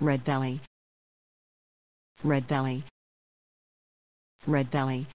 Red belly. Red belly. Red belly.